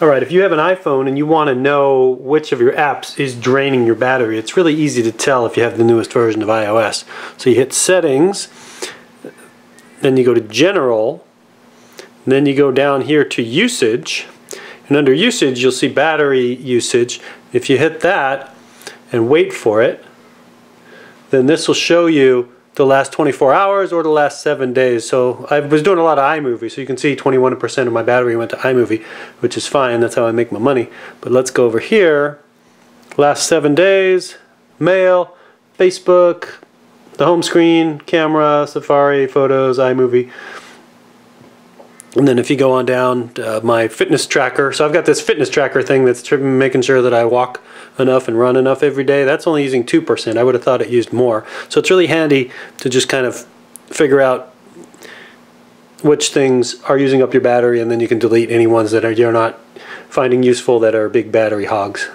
All right, if you have an iPhone and you want to know which of your apps is draining your battery, it's really easy to tell if you have the newest version of iOS. So you hit Settings, then you go to General, then you go down here to Usage, and under Usage you'll see Battery Usage. If you hit that and wait for it, then this will show you the last 24 hours or the last seven days. So I was doing a lot of iMovie, so you can see 21% of my battery went to iMovie, which is fine. That's how I make my money. But let's go over here. Last seven days, mail, Facebook, the home screen, camera, Safari, photos, iMovie. And then if you go on down uh, my fitness tracker, so I've got this fitness tracker thing that's making sure that I walk enough and run enough every day. That's only using 2%. I would have thought it used more. So it's really handy to just kind of figure out which things are using up your battery and then you can delete any ones that are, you're not finding useful that are big battery hogs.